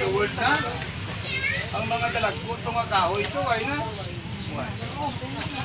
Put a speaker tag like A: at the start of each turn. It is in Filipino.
A: Inuwal na. Ang mga dalagpot, mga kahoy ito, ay na. Why?